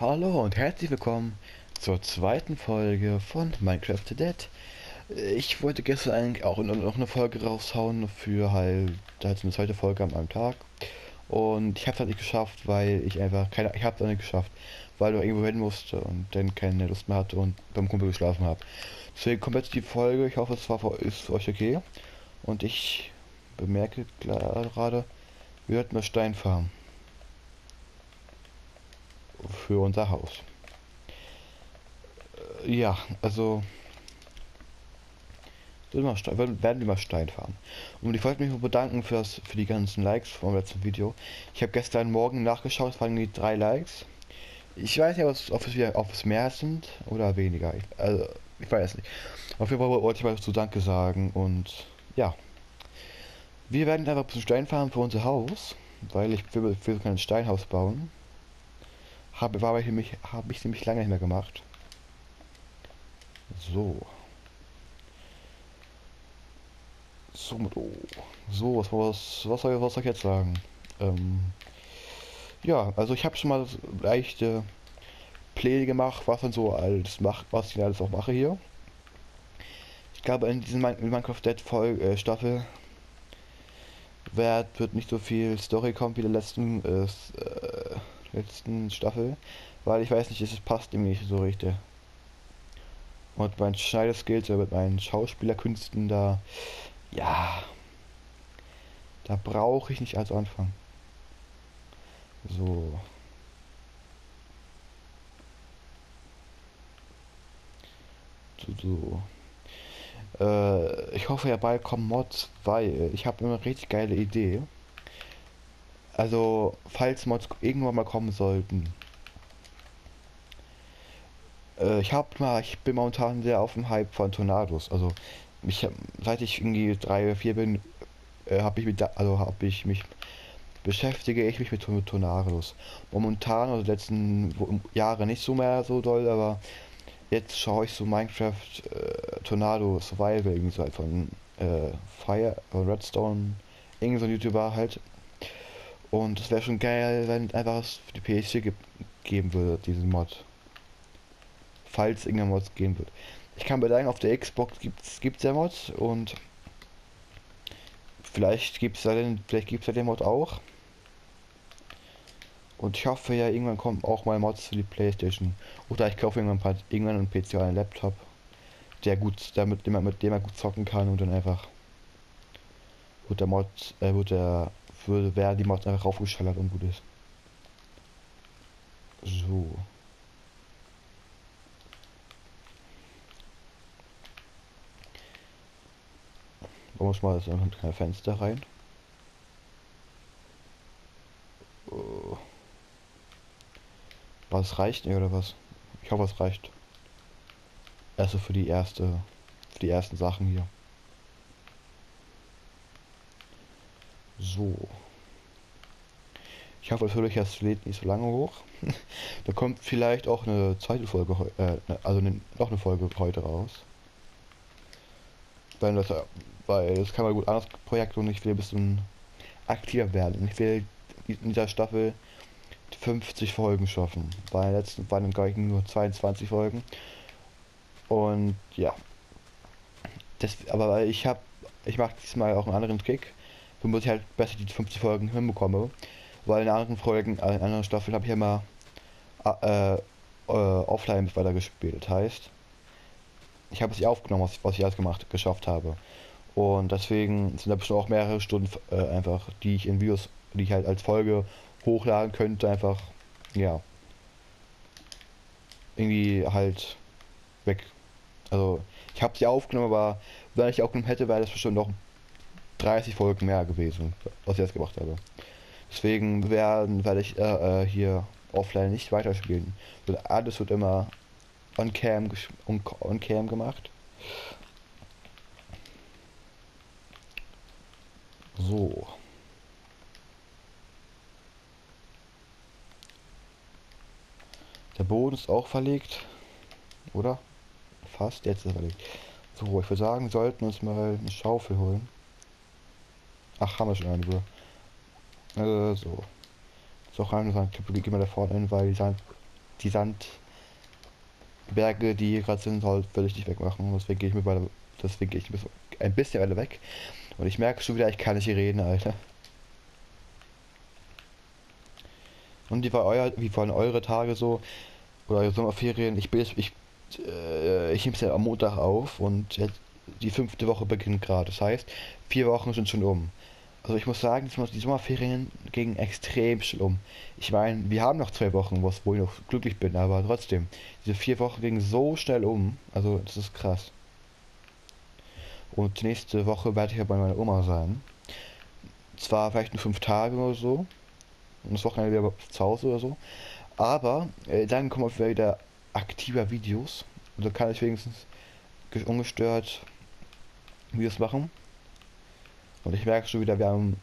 Hallo und herzlich willkommen zur zweiten Folge von Minecraft Dead. Ich wollte gestern eigentlich auch noch eine Folge raushauen für halt, halt eine zweite Folge am einem Tag. Und ich habe es halt nicht geschafft, weil ich einfach keine, ich habe es nicht geschafft, weil du irgendwo hin musste und dann keine Lust mehr hatte und beim Kumpel geschlafen habe. Deswegen kommt jetzt die Folge. Ich hoffe, es war für, ist für euch okay. Und ich bemerke gerade, wir hatten eine Steinfarm für unser Haus. Äh, ja, also werden wir mal Stein fahren. Und ich wollte mich nur bedanken für, das, für die ganzen Likes vom letzten Video. Ich habe gestern Morgen nachgeschaut, es waren die drei Likes. Ich weiß nicht, ob es, ob es mehr sind oder weniger. Ich, also, ich weiß nicht. Auf jeden Fall wollte ich mal dazu Danke sagen und ja. Wir werden einfach ein bisschen Stein fahren für unser Haus, weil ich will, will kein Steinhaus bauen. Habe, war ich nämlich, habe ich nämlich lange nicht mehr gemacht. So. So, so was, was, was, soll, was soll ich jetzt sagen? Ähm, ja, also ich habe schon mal leichte Pläne gemacht, was man so alles macht, was ich alles auch mache hier. Ich glaube, in diesem Minecraft Dead Folge, äh, Staffel wird, wird nicht so viel Story kommen wie der letzten äh, letzten Staffel, weil ich weiß nicht, es passt ihm nicht so richtig. Und mein Schneiderskills oder mit meinen Schauspielerkünsten da, ja, da brauche ich nicht als Anfang. So. So. Äh, ich hoffe ja bald kommen Mods, weil ich habe immer eine richtig geile Idee. Also, falls Mods irgendwann mal kommen sollten. Äh, ich habe mal, ich bin momentan sehr auf dem Hype von Tornados. Also, mich, seit ich irgendwie drei oder vier bin, äh, habe ich mit, also habe ich mich beschäftige ich mich mit, Tornados. Momentan, also letzten Jahre nicht so mehr so doll, aber jetzt schaue ich so Minecraft äh, Tornado Survival irgendwie so halt von äh, Fire, von Redstone, irgendwie so ein YouTuber halt. Und es wäre schon geil, wenn einfach es für die PS4 ge geben würde, diesen Mod. Falls irgendein Mod gehen wird. Ich kann bedenken, auf der Xbox gibt es ja Mods und vielleicht gibt es da den, vielleicht gibt es ja den Mod auch. Und ich hoffe ja, irgendwann kommen auch mal Mods für die Playstation. Oder ich kaufe irgendwann, irgendwann einen PC oder einen Laptop, der gut, damit, mit dem man gut zocken kann und dann einfach wird der Mod, äh, wird der würde, wäre die Mod einfach raufgeschallert und gut ist. So. Bauen wir mal das einfach ein Fenster rein. Oh. Was reicht nicht oder was? Ich hoffe es reicht. Also für die erste für die ersten Sachen hier. So. Ich hoffe natürlich, es lädt nicht so lange hoch. da kommt vielleicht auch eine zweite Folge, äh, ne, also eine, noch eine Folge heute raus. Weil das, weil das kann man gut anders Projekt und ich will ein bisschen aktiver werden. Ich will in dieser Staffel 50 Folgen schaffen. Bei der letzten waren dann ich nur 22 Folgen. Und ja. Das, aber ich habe, ich mache diesmal auch einen anderen Trick womit ich halt besser die 50 Folgen hinbekomme. Weil in anderen Folgen, äh, in anderen Staffeln habe ich immer äh, äh, offline weiter gespielt. Heißt, ich habe es aufgenommen, was, was ich alles gemacht, geschafft habe. Und deswegen sind da bestimmt auch mehrere Stunden äh, einfach, die ich in Videos, die ich halt als Folge hochladen könnte, einfach, ja, irgendwie halt weg. Also, ich habe sie aufgenommen, aber wenn ich aufgenommen hätte, wäre das bestimmt noch 30 Folgen mehr gewesen, was ich jetzt gemacht habe. Deswegen werden, werde ich äh, äh, hier offline nicht weiterspielen. Alles wird immer on cam, on, on cam gemacht. So. Der Boden ist auch verlegt. Oder? Fast, jetzt ist er verlegt. So, ich würde sagen, wir sollten uns mal eine Schaufel holen. Ach, haben wir schon eine, Bro. Äh, so. So rein und sagen, geh mal da vorne hin, weil die Sand, die Sandberge, die hier gerade sind, halt will ich nicht wegmachen. Deswegen gehe ich mittlerweile, deswegen gehe ich ein bisschen weiter weg. Und ich merke schon wieder, ich kann nicht hier reden, Alter. Und wie war euer, wie waren eure Tage so? Oder Sommerferien? Ich bin ich, äh, ich nehme es ja am Montag auf und jetzt die fünfte Woche beginnt gerade. Das heißt, vier Wochen sind schon um. Also ich muss sagen, die Sommerferien gingen extrem schnell um. Ich meine, wir haben noch zwei Wochen, wo ich noch glücklich bin, aber trotzdem, diese vier Wochen gingen so schnell um. Also das ist krass. Und nächste Woche werde ich ja bei meiner Oma sein. Zwar vielleicht nur fünf Tage oder so. Und das Wochenende wieder zu Hause oder so. Aber äh, dann kommen auch wieder aktiver Videos. Und also kann ich wenigstens ungestört Videos machen. Und ich merke schon wieder, wir haben,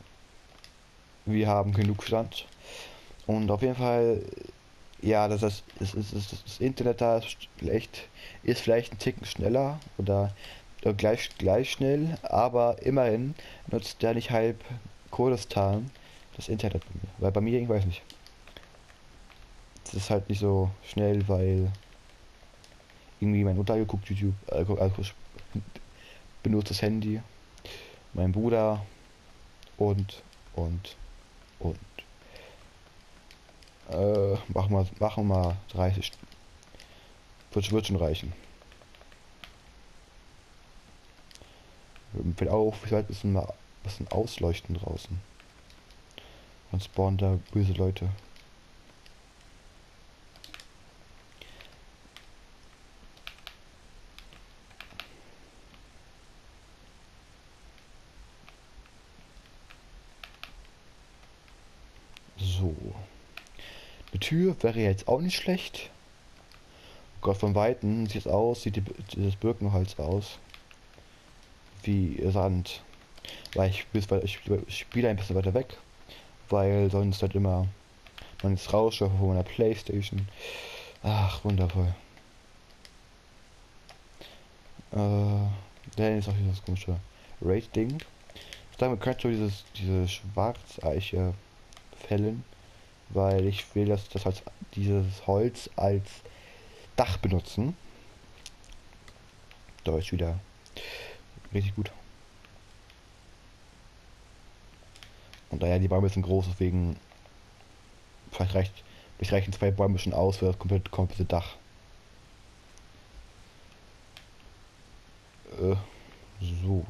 wir haben genug Stand. Und auf jeden Fall, ja, das, ist, das, das, das Internet da ist vielleicht, ist vielleicht ein Ticken schneller oder gleich, gleich schnell, aber immerhin nutzt der nicht halb Kurdistan das Internet. Weil bei mir, ich weiß nicht. Das ist halt nicht so schnell, weil irgendwie mein Mutter geguckt YouTube, äh, also benutzt das Handy, mein Bruder und und und äh, machen wir machen wir 30 wird, wird schon reichen. Fällt ich werde ein bisschen mal bisschen ausleuchten draußen. Und spawnen da böse Leute. So. Eine Tür wäre jetzt auch nicht schlecht. Oh Gott, von Weitem sieht es aus, sieht die, das Birkenholz aus. Wie Sand. Weil ich, ich, ich spiele ein bisschen weiter weg. Weil sonst halt immer man ist rausschaffe von meiner Playstation. Ach, wundervoll. Äh, dann ist auch dieses komische Raid-Ding. Damit kannst du dieses, diese Schwarzeiche fällen, weil ich will, dass das als dieses Holz als Dach benutzen. Da ist wieder richtig gut. Und daher die Bäume sind groß, deswegen vielleicht reicht, vielleicht reichen zwei Bäume schon aus für das komplette, komplette Dach. Äh, so.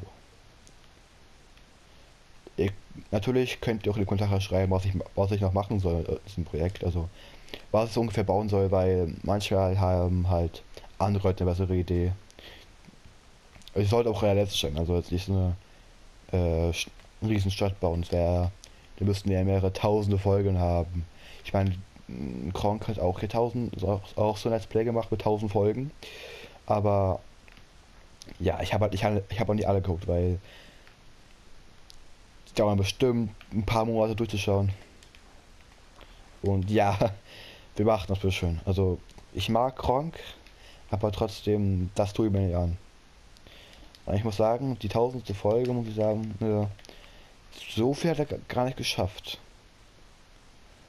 Ich, natürlich könnt ihr auch in die Kommentare schreiben, was ich, was ich noch machen soll in diesem Projekt. Also, was es ungefähr bauen soll, weil manchmal haben halt andere Leute eine bessere Idee. Es sollte auch realistisch sein, also jetzt nicht so eine äh, Riesenstadt bauen. Das wäre, wir müssten ja mehrere tausende Folgen haben. Ich meine, Kronk hat auch hier tausend, auch, auch so ein Let's Play gemacht mit tausend Folgen. Aber ja, ich habe halt, ich habe ich hab auch nicht alle geguckt, weil es dauert bestimmt ein paar Monate durchzuschauen. Und ja, wir machen das bitte schön. Also, ich mag Kronk, aber trotzdem, das tue ich mir nicht an. Ich muss sagen, die tausendste Folge, muss ich sagen, ja, so viel hat er gar nicht geschafft.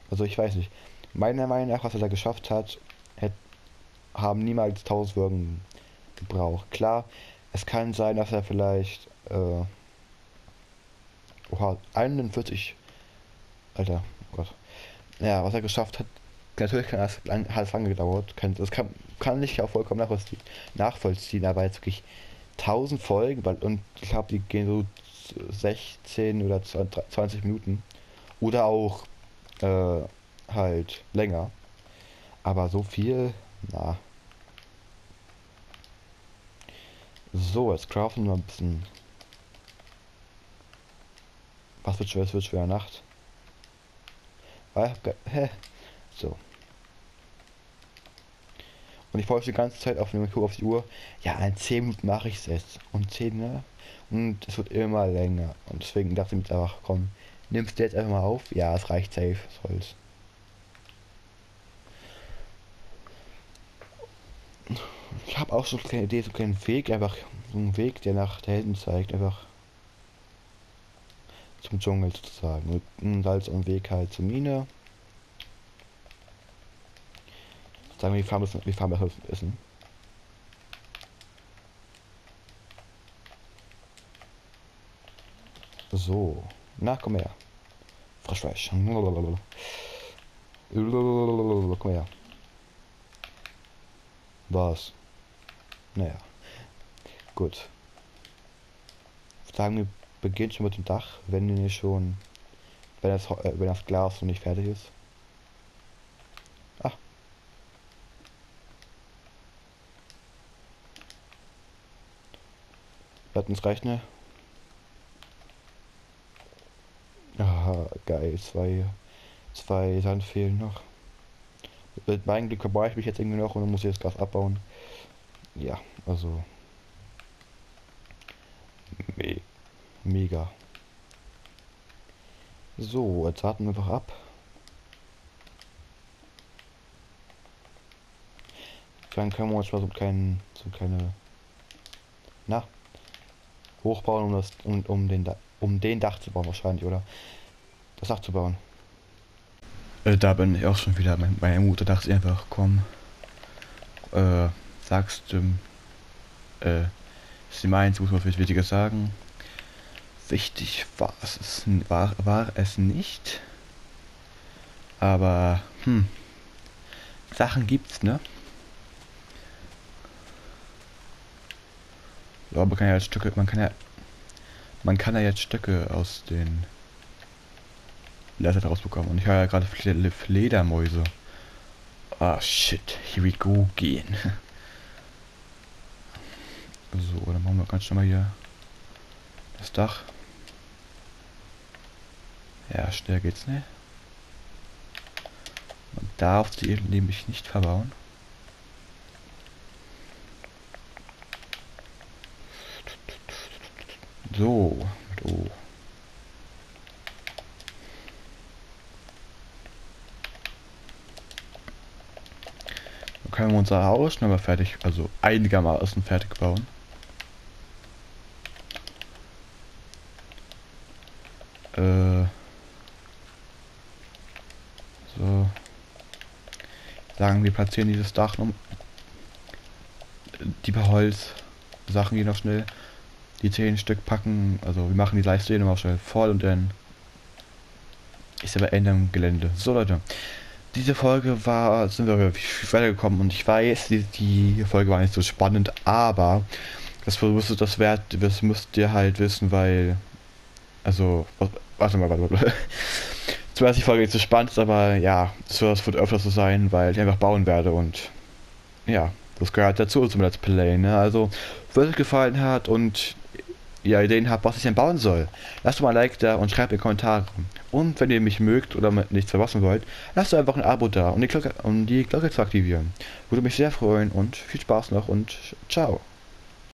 Also ich weiß nicht. Meiner Meinung nach, was er da geschafft hat, hat haben niemals 1000 Folgen gebraucht. Klar, es kann sein, dass er vielleicht äh, oha, 41 Alter, oh Gott. Ja, was er geschafft hat, natürlich kann das lang, hat es lange gedauert. Kann, das kann, kann ich auch vollkommen nachvollziehen, nachvollziehen aber jetzt wirklich 1000 Folgen, weil, und ich glaube, die gehen so 16 oder 20 Minuten. Oder auch äh, halt länger. Aber so viel, na. So, jetzt craften wir ein bisschen. Was wird schwer? Es wird schwer Nacht. So. Und ich wollte die ganze Zeit auf, dem auf die Uhr. Ja, in 10 Minuten mache ich es jetzt. Und 10, ne? Und es wird immer länger. Und deswegen dachte ich mir einfach, komm, nimmst du jetzt einfach mal auf? Ja, es reicht safe, Holz. Ich habe auch so eine Idee, so einen Weg, einfach so einen Weg, der nach da hinten zeigt, einfach zum Dschungel sozusagen. Und Salz und Weg halt zur Mine. Sagen wir, die Farm ist, die Farm ist. So. Na, komm her. Frischfleisch. Komm her. Was? Naja. Gut. Sagen wir beginnt schon mit dem Dach, wenn ihr schon. Wenn das, äh, wenn das Glas noch nicht fertig ist. Ah. Lass reicht ne? Aha, geil. Zwei, zwei Sand fehlen noch. Mit meinem Glück verbrauche ich mich jetzt irgendwie noch und dann muss ich das Gas abbauen. Ja, also. Mega. So, jetzt warten wir einfach ab. Dann können wir uns mal so keinen, so keine, na, hochbauen, um das, um, um den, um den Dach zu bauen wahrscheinlich, oder? Das Dach zu bauen. Äh, da bin ich auch schon wieder. Mein, meine Mutter dachte einfach, komm, äh, sagst du, äh, sie meint, muss man vielleicht Wichtiges sagen. Wichtig war es, war, war es nicht. Aber, hm, Sachen gibt's, ne? Ja, man kann ja Stücke, man kann ja, man kann ja jetzt Stücke aus den Leiter rausbekommen. Und ich habe ja gerade Fledermäuse. Ah, shit. Here we go gehen. so, dann machen wir ganz schnell mal hier das Dach. Ja, schnell geht's nicht. Man darf sie nämlich nicht verbauen. So, mit O. können wir unser Haus schneller fertig, also einigermaßen fertig bauen. Äh, so. Sagen wir platzieren dieses Dach um. Die paar Holz Sachen gehen noch schnell. Die zehn Stück packen, also wir machen die Leiste nochmal schnell voll und dann ist aber Ende im Gelände. So Leute, diese Folge war, sind wir weitergekommen und ich weiß, die, die Folge war nicht so spannend, aber das müsst, das, wert, das müsst ihr halt wissen, weil, also, warte mal, warte mal. Zwar ist die Folge nicht so spannend, aber ja, das wird öfter so sein, weil ich einfach bauen werde und ja, das gehört dazu zum Let's Play, ne? Also, wenn es euch gefallen hat und ihr Ideen habt, was ich denn bauen soll, lasst mal ein Like da und schreibt mir Kommentare. Und wenn ihr mich mögt oder nichts verpassen wollt, lasst einfach ein Abo da, um die Glocke, um die Glocke zu aktivieren. Würde mich sehr freuen und viel Spaß noch und ciao.